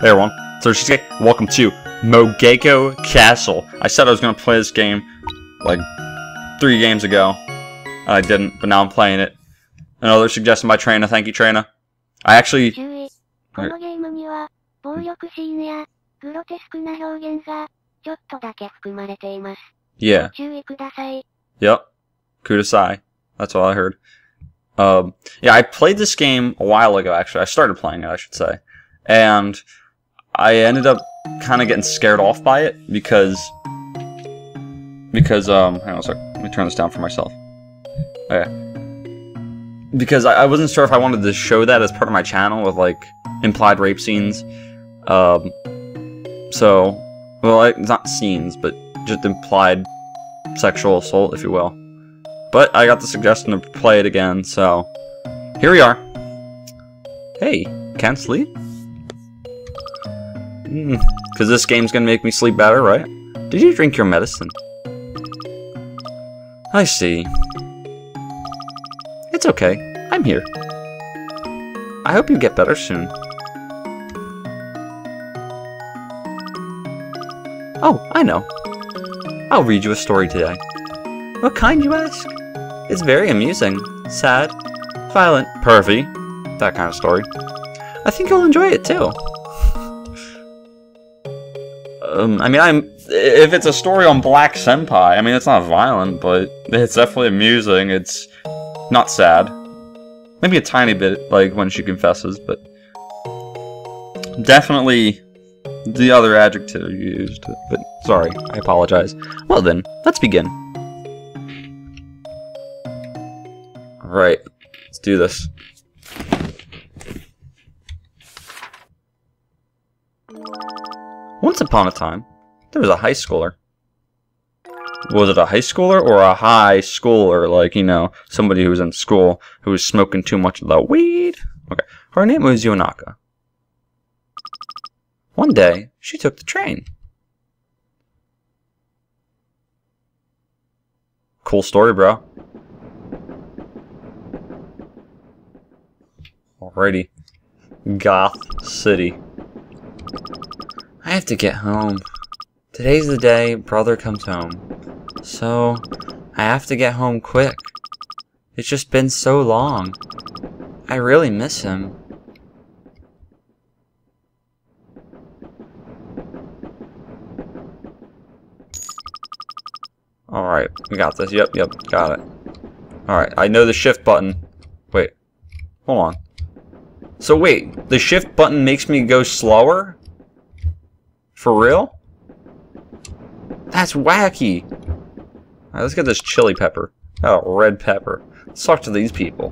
Hey everyone, Thursday. Welcome to Mogeko Castle. I said I was gonna play this game like three games ago. And I didn't, but now I'm playing it. Another suggestion by Trina. Thank you, Trina. I actually. Yeah. Yep. Kudasai. That's all I heard. Um, yeah, I played this game a while ago, actually. I started playing it, I should say. And I ended up kind of getting scared off by it because because um hang on a sec. Let me turn this down for myself. Okay. Because I, I wasn't sure if I wanted to show that as part of my channel with like implied rape scenes. Um so well like, not scenes, but just implied sexual assault, if you will. But I got the suggestion to play it again, so here we are. Hey, can't sleep? Because hmm, this game's gonna make me sleep better, right? Did you drink your medicine? I see. It's okay. I'm here. I hope you get better soon. Oh, I know. I'll read you a story today. What kind, you ask? It's very amusing, sad, violent, pervy, that kind of story. I think you'll enjoy it too. Um, I mean, I'm if it's a story on Black Senpai, I mean, it's not violent, but it's definitely amusing. It's not sad. Maybe a tiny bit, like when she confesses, but definitely the other adjective you used. But sorry, I apologize. Well then, let's begin. Alright, let's do this. Once upon a time, there was a high schooler. Was it a high schooler or a high schooler? Like, you know, somebody who was in school who was smoking too much of the weed? Okay. Her name was Yonaka. One day, she took the train. Cool story, bro. Alrighty. Goth City. I have to get home. Today's the day brother comes home. So, I have to get home quick. It's just been so long. I really miss him. Alright, we got this. Yep, yep, got it. Alright, I know the shift button. Wait, hold on. So wait, the shift button makes me go slower? For real? That's wacky. Alright, let's get this chili pepper. Oh, red pepper. Let's talk to these people.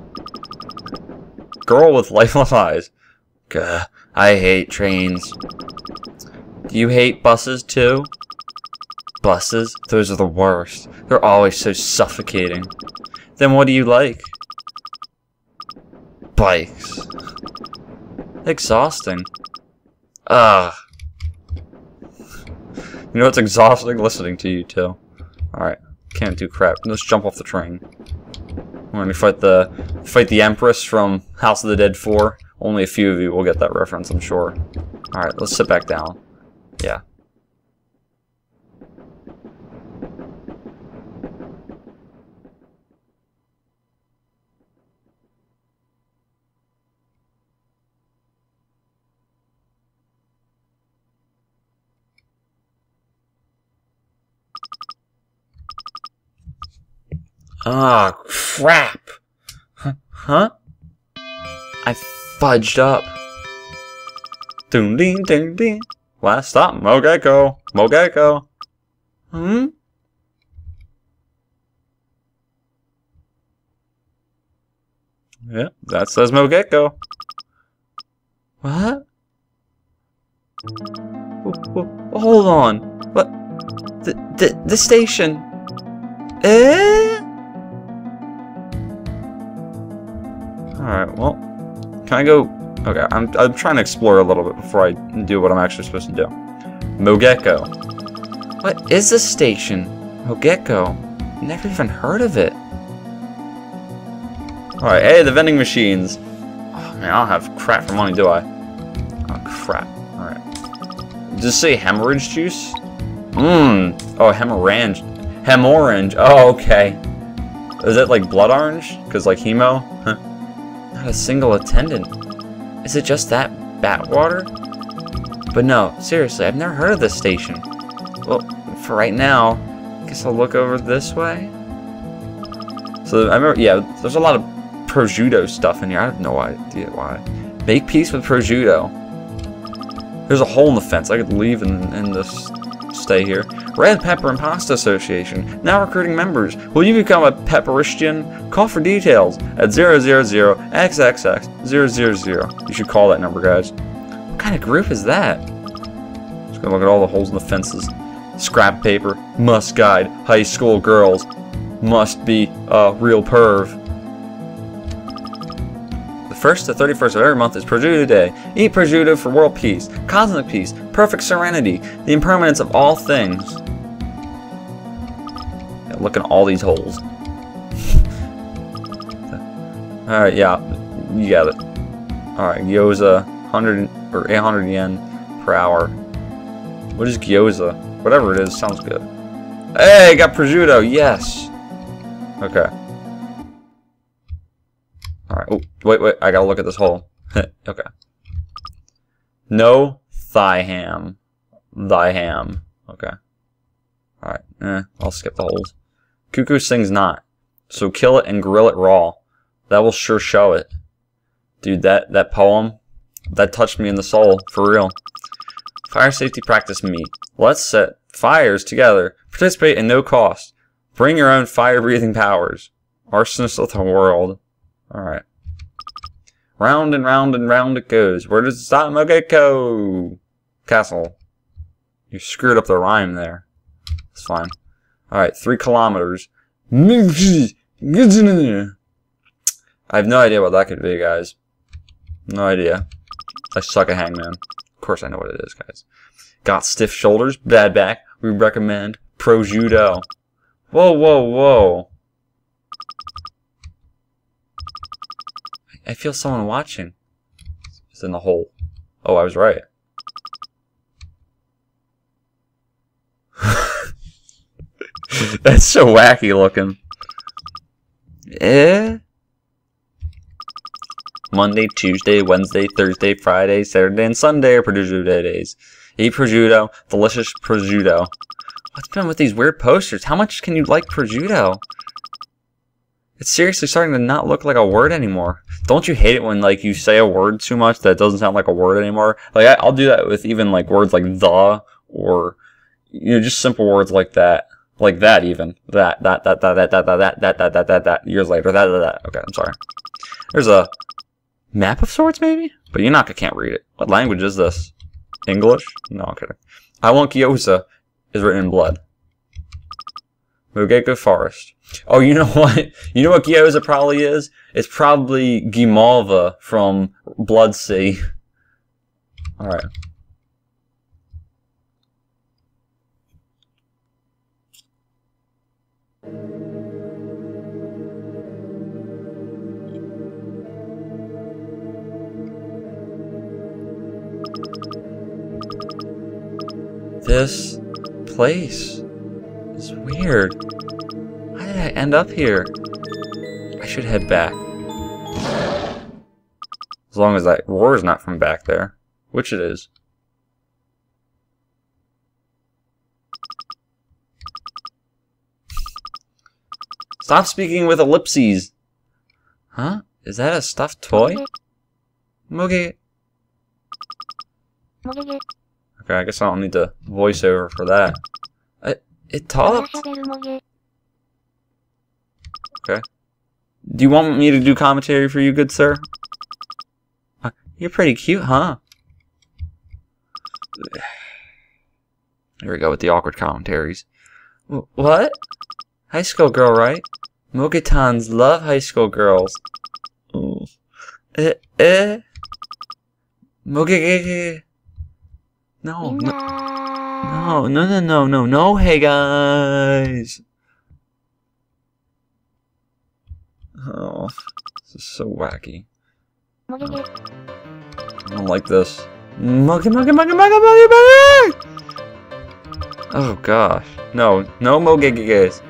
Girl with lifeless eyes. Gah, I hate trains. Do you hate buses too? Buses? Those are the worst. They're always so suffocating. Then what do you like? Bikes. Exhausting. Ugh. You know it's exhausting listening to you too. Alright, can't do crap. Let's jump off the train. We're gonna fight the fight the Empress from House of the Dead 4. Only a few of you will get that reference, I'm sure. Alright, let's sit back down. Yeah. Ah, crap. Huh? I fudged up. Ding ding ding ding. Last stop, Mogeko. Mogeko. Hmm? Yeah, that says Mogeko. What? Hold on. What? The, the, the station. Eh? Can I go... Okay, I'm, I'm trying to explore a little bit before I do what I'm actually supposed to do. Mogeko. What is this station? Mogeko. Never even heard of it. Alright, hey, the vending machines. Oh, man, I don't have crap for money, do I? Oh, crap. Alright. Does it say hemorrhage juice? Mmm. Oh, hemorrhage. Hemorange. Oh, okay. Is it like blood orange? Because like hemo? Not a single attendant. Is it just that bat water? But no, seriously, I've never heard of this station. Well, for right now, I guess I'll look over this way. So I remember, yeah, there's a lot of prosciutto stuff in here. I have no idea why. Make peace with prosciutto. There's a hole in the fence. I could leave and, and just stay here. Red Pepper and Pasta Association, now recruiting members. Will you become a Pepperistian? Call for details at 000XXX000. You should call that number, guys. What kind of group is that? Just gonna look at all the holes in the fences. Scrap paper, must guide, high school girls, must be a real perv. The 1st to 31st of every month is Prosciutto Day. Eat prosciutto for world peace, cosmic peace, perfect serenity, the impermanence of all things. Yeah, look at all these holes. Alright, yeah, you got it. Alright, gyoza, 100 or 800 yen per hour. What is gyoza? Whatever it is, sounds good. Hey, got prosciutto, yes! Okay. Wait, wait, I gotta look at this hole. okay. No thigh ham. Thy ham. Okay. Alright, eh, I'll skip the holes. Cuckoo sings not. So kill it and grill it raw. That will sure show it. Dude, that, that poem, that touched me in the soul, for real. Fire safety practice meet. Let's set fires together. Participate at no cost. Bring your own fire-breathing powers. Arsonist of the world. Alright. Round and round and round it goes. Where does it stop? Go. Castle. You screwed up the rhyme there. It's fine. Alright, three kilometers. I have no idea what that could be, guys. No idea. I suck at hangman. Of course I know what it is, guys. Got stiff shoulders, bad back. We recommend prosciutto. Whoa, whoa, whoa. I feel someone watching. It's in the hole. Oh, I was right. That's so wacky looking. Eh? Monday, Tuesday, Wednesday, Thursday, Friday, Saturday, and Sunday are prosciutto days. Eat prosciutto, delicious prosciutto. What's been with these weird posters? How much can you like prosciutto? It's seriously starting to not look like a word anymore. Don't you hate it when like you say a word too much that doesn't sound like a word anymore? Like I, I'll do that with even like words like the or you know just simple words like that, like that even that that that that that that that that that that that that that years later that that that. Okay, I'm sorry. There's a map of sorts maybe, but Yonaka can't read it. What language is this? English? No, I'm kidding. I want gyoza is written in blood. Mogeko Forest. Oh, you know what? You know what gyoza probably is? It's probably Gimalva from Blood Sea. Alright. This place weird. How did I end up here? I should head back. As long as that roar is not from back there. Which it is. Stop speaking with ellipses! Huh? Is that a stuffed toy? Moge. Okay, I guess I don't need the voiceover for that. It talks. Okay. Do you want me to do commentary for you, good sir? Uh, you're pretty cute, huh? Here we go with the awkward commentaries. What? High school girl, right? Mogatons love high school girls. Ooh. Eh, eh. eh, eh, eh. No. no. No, no, no, no, no, no, hey guys! Oh, this is so wacky. I don't like this. Monkey, monkey, monkey, monkey, monkey, monkey! Oh gosh. No, no mogegiges.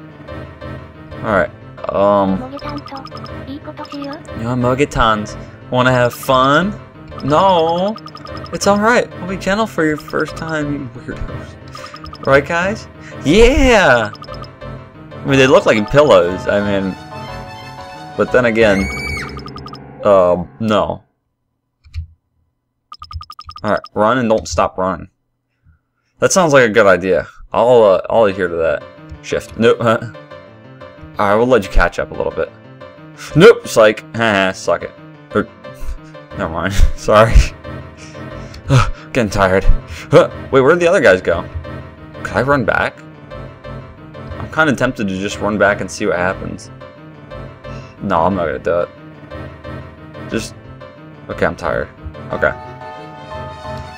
Alright, um... You know, mogetans. Wanna have fun? No! It's alright. I'll be gentle for your first time, you weirdos. Right, guys? Yeah! I mean, they look like pillows. I mean, but then again, um, no. Alright, run and don't stop running. That sounds like a good idea. I'll, uh, I'll adhere to that. Shift. Nope, huh? Alright, we'll let you catch up a little bit. Nope, psych. Haha, suck it. Or, never mind. Sorry. Getting tired. Huh, Wait, where'd the other guys go? Could I run back? I'm kind of tempted to just run back and see what happens. No, I'm not gonna do it. Just... Okay, I'm tired. Okay.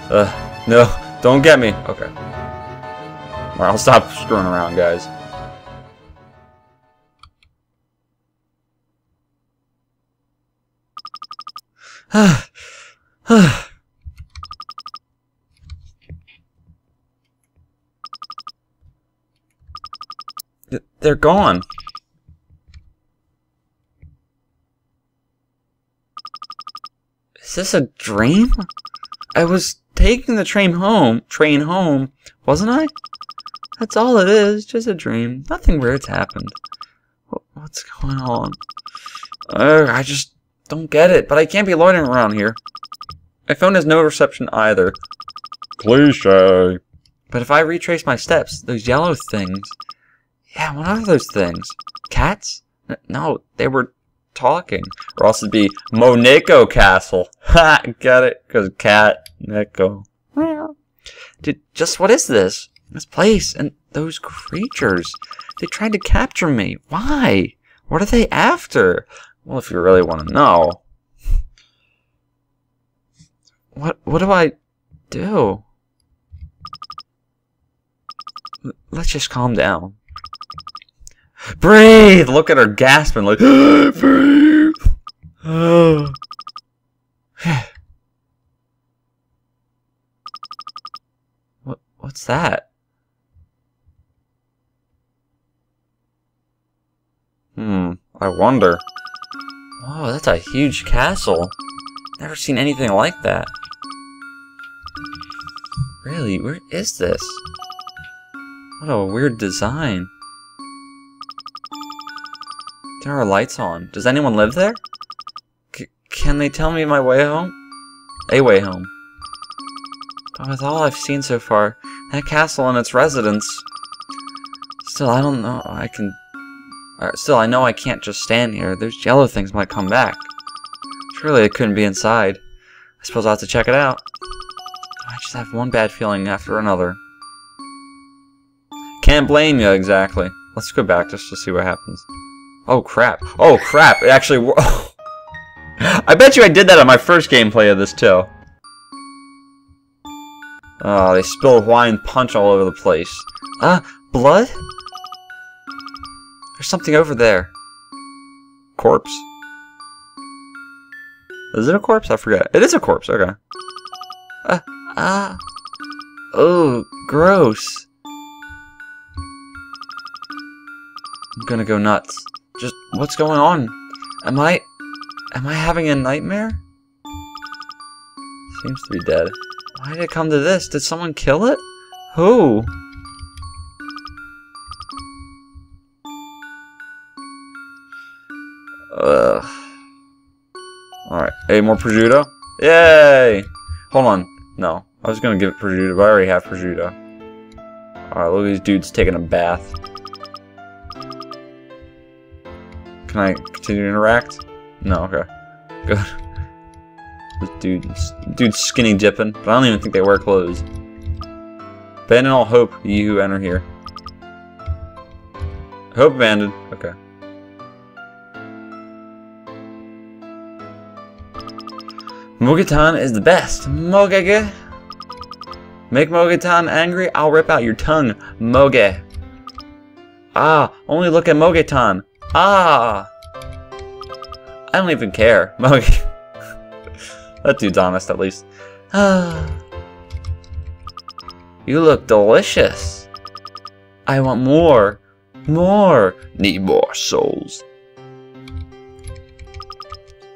Uh, no, don't get me. Okay. Alright, I'll stop screwing around, guys. Th- They're gone. Is this a dream? I was taking the train home, train home, wasn't I? That's all it is, just a dream. Nothing weird's happened. What's going on? Ugh, I just don't get it, but I can't be loitering around here. My phone has no reception either. Cliche. But if I retrace my steps, those yellow things... Yeah, what are those things? Cats? No, they were talking. Or else it'd be Moneko Castle. Ha! Got it? Because cat, Neko. Well, Dude, just what is this? This place and those creatures. They tried to capture me. Why? What are they after? Well, if you really want to know. What what do I do? Let's just calm down. Breathe! Look at her gasping like breathe. what what's that? Hmm, I wonder. Oh, that's a huge castle. Never seen anything like that. Really, where is this? What a weird design. There are lights on. Does anyone live there? C can they tell me my way home? A way home. But with all I've seen so far, that castle and its residents... Still, I don't know. I can... Uh, still, I know I can't just stand here. Those yellow things might come back. Surely it couldn't be inside. I suppose I'll have to check it out. I just have one bad feeling after another. Can't blame you, exactly. Let's go back just to see what happens. Oh crap. Oh crap, it actually I bet you I did that on my first gameplay of this too. Oh, they spilled wine punch all over the place. Ah, blood? There's something over there. Corpse? Is it a corpse? I forget. It is a corpse, okay. Ah, ah. Oh, gross. I'm gonna go nuts. Just, what's going on? Am I, am I having a nightmare? Seems to be dead. Why did it come to this? Did someone kill it? Who? Ugh. Alright. Hey, more prosciutto? Yay! Hold on. No. I was gonna give it prosciutto, but I already have prosciutto. Alright, look at these dudes taking a bath. Can I continue to interact? No, okay. Good. This dude, dude's skinny dipping, but I don't even think they wear clothes. Abandon all hope, you who enter here. Hope abandoned. Okay. Mogitan is the best. Mogege. Make Mogitan angry, I'll rip out your tongue. Moge. Ah, only look at Mogitan. Ah. I don't even care. That dude's honest, at least. Ah. you look delicious. I want more. More. Need more souls.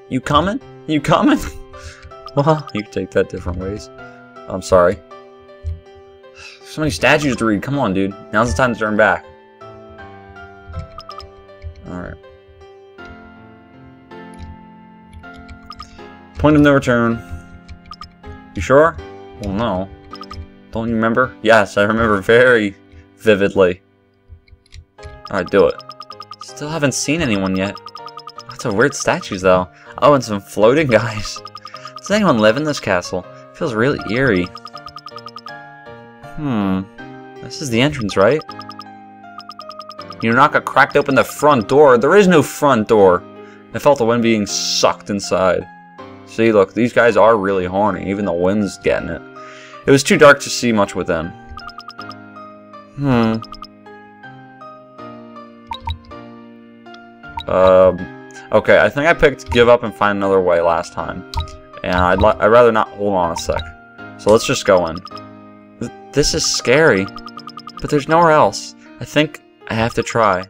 You coming? You coming? well, you can take that different ways. I'm sorry. So many statues to read. Come on, dude. Now's the time to turn back. Point of no return. You sure? Well, no. Don't you remember? Yes, I remember very vividly. Alright, do it. Still haven't seen anyone yet. Lots of weird statues, though. Oh, and some floating guys. Does anyone live in this castle? It feels really eerie. Hmm. This is the entrance, right? Yonaka cracked open the front door. There is no front door. I felt the wind being sucked inside. See, look, these guys are really horny. Even the wind's getting it. It was too dark to see much within. Hmm. Um, okay, I think I picked give up and find another way last time. And I'd, I'd rather not hold on a sec. So let's just go in. Th this is scary. But there's nowhere else. I think I have to try.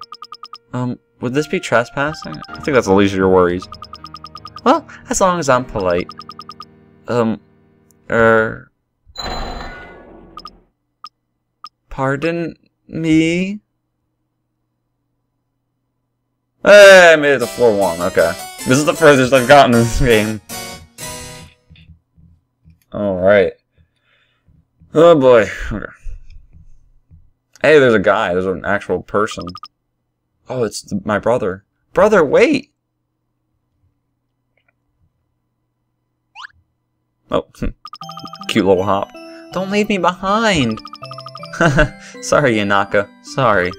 Um, would this be trespassing? I think that's the least of your worries. Well, as long as I'm polite. Um, er... Pardon me? Hey, I made it to floor one, okay. This is the furthest I've gotten in this game. Alright. Oh boy. Okay. Hey, there's a guy. There's an actual person. Oh, it's my brother. Brother, wait! Oh, cute little hop. Don't leave me behind! Sorry, Yonaka. Sorry.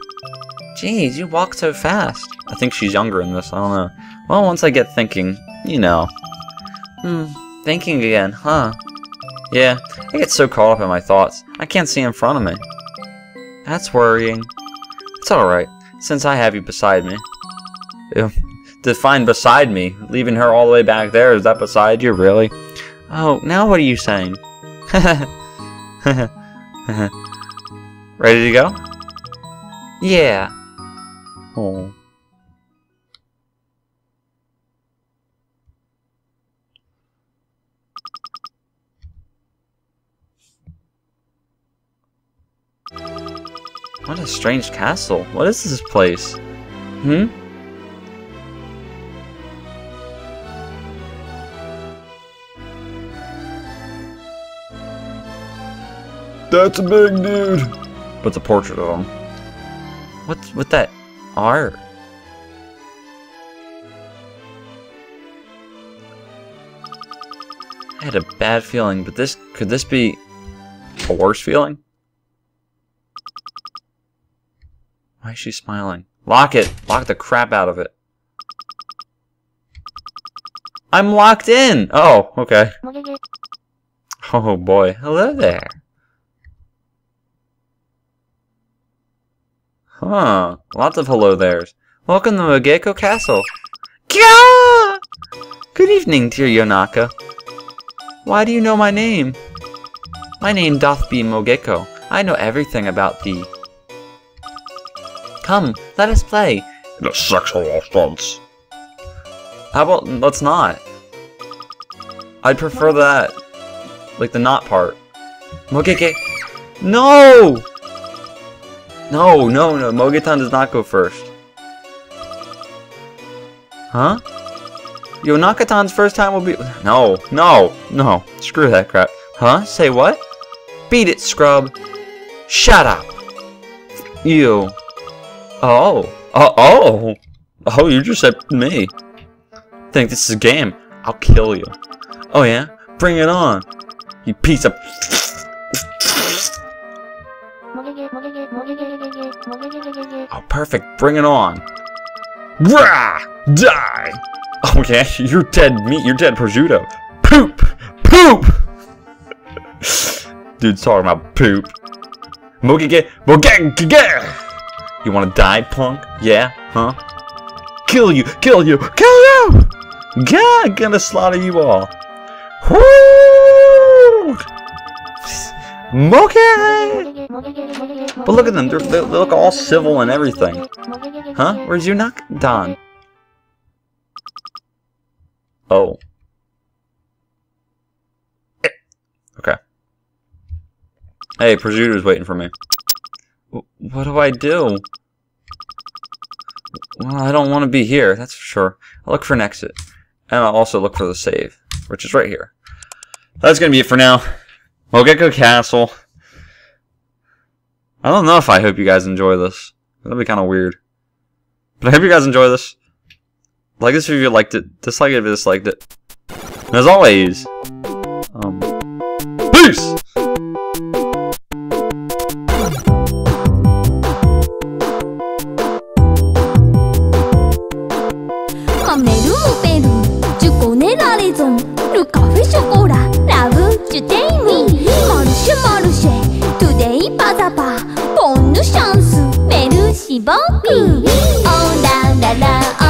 Jeez, you walk so fast. I think she's younger in this, I don't know. Well, once I get thinking, you know. Hmm, thinking again, huh? Yeah, I get so caught up in my thoughts, I can't see in front of me. That's worrying. It's alright, since I have you beside me. Ew. Define beside me. Leaving her all the way back there, is that beside you, really? Oh, now what are you saying? Ready to go? Yeah. Oh. What a strange castle. What is this place? Hmm? That's a big dude. But it's a portrait of him. What's with that art? I had a bad feeling, but this could this be a worse feeling? Why is she smiling? Lock it! Lock the crap out of it. I'm locked in! Oh, okay. Oh boy. Hello there. Huh. Lots of hello there's. Welcome to Mogeko Castle. Kya! Good evening, dear Yonaka. Why do you know my name? My name doth be Mogeko. I know everything about thee. Come, let us play. The sexual offense. How about let's not? I'd prefer that. Like the not part. Mogeke. No! No, no, no. Mogetan does not go first. Huh? Yo, Nakatan's first time will be- No, no, no. Screw that crap. Huh? Say what? Beat it, scrub. Shut up. You. Oh. Uh oh. Oh, you just said me. Think this is a game. I'll kill you. Oh yeah? Bring it on. You piece of... Oh, perfect. Bring it on. Rah! Die! Oh yeah, you're dead meat. You're dead prosciutto. Poop! Poop! Dude's talking about poop. You wanna die, punk? Yeah? Huh? Kill you! Kill you! Kill you! God, gonna slaughter you all. Woo! Okay. But look at them. They're, they look all civil and everything. Huh? Where's your knock, Don. Oh. Okay. Hey, Prosciutto's waiting for me. Wh- What do I do? Well, I don't want to be here, that's for sure. I'll look for an exit. And I'll also look for the save, which is right here. That's gonna be it for now. Mogeko Castle. I don't know if I hope you guys enjoy this. That'll be kind of weird. But I hope you guys enjoy this. Like this if you liked it. Dislike it if you disliked it. And as always, um, peace! ぼく」「おらららお